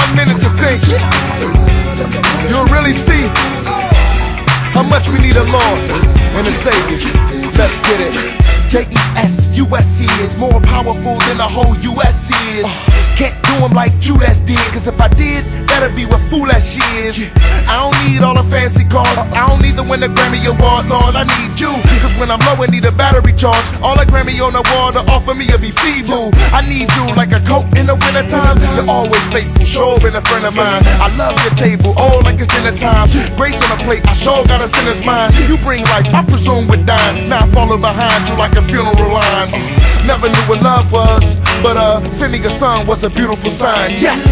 think, you'll really see how much we need a Lord and a Savior. Let's get it. J-E-S-U-S-C is more powerful than the whole U.S. is. Can't do 'em like Judas did, cause if I did, that'd be what she is. I don't need all the fancy cars, I don't need to win the Grammy Award, Lord, I need you. Cause when I'm low, I need a battery charge. All a Grammy on the wall to offer me will be feeble. The wintertime. You're always faithful, sure been a friend of mine. I love your table, oh, like it's dinner time. Grace on a plate, I sure got a sinner's mind. You bring life, I presume with dime. Now I follow behind you like a funeral line. Never knew what love was, but uh, sending a son was a beautiful sign. Yes,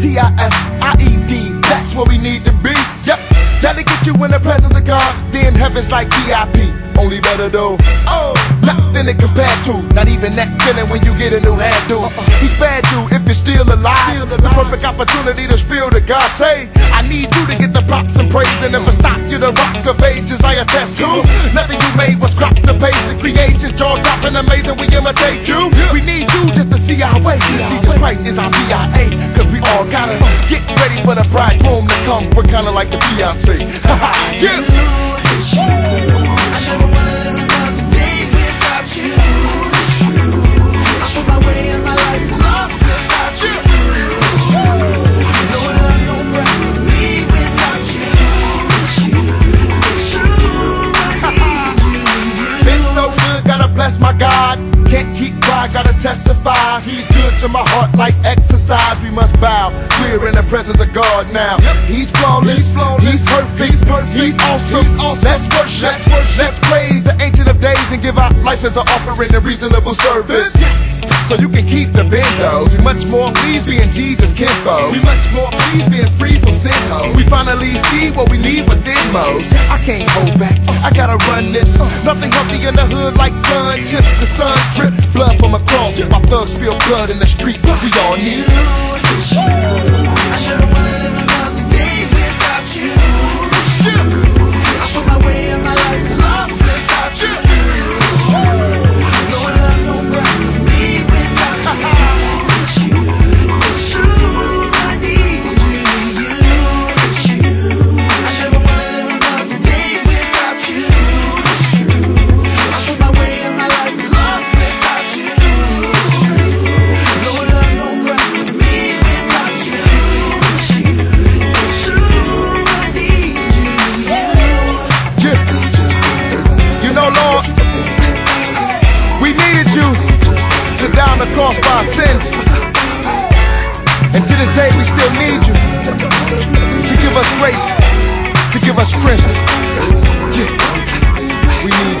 J-E-S-T-I-F-I-E-D. That's where we need to be. Yep, that'll get you in the presence of God. Then heaven's like VIP. Only better though. Oh, nothing to compare to. Not even that feeling when you get a new hairdo. He spared you if you're still alive. The perfect opportunity to spill the God say. I need you to get the props and praise and never stop the rock of ages. I attest to nothing you made was crop to paste. The creation jaw dropping amazing. We imitate you. We need you just to see our way. Jesus Christ is our VIA. Cause we all gotta get ready for the bridegroom to come. We're kinda like the fiance. yeah. Good, my God. Can't keep quiet, gotta testify. He's good to my heart like exercise. We must bow. We're in the presence of God now. He's flawless, he's, flawless. he's perfect, he's perfect, he's awesome. He's awesome. Let's worship, let's worship, let's praise the Ancient of Days and give our life as an offering and reasonable service. So you can keep the benzos. We much more pleased being Jesus kinfolk. We much more pleased being free from sins. Ho. We finally see what we need within most. I can't hold back. I gotta run this. Nothing healthy in the hood like sun chips. The sun drip blood from a cross. My thugs spill blood in the street. We all need. cost our sins. And to this day, we still need you to give us grace, to give us strength. Yeah. We need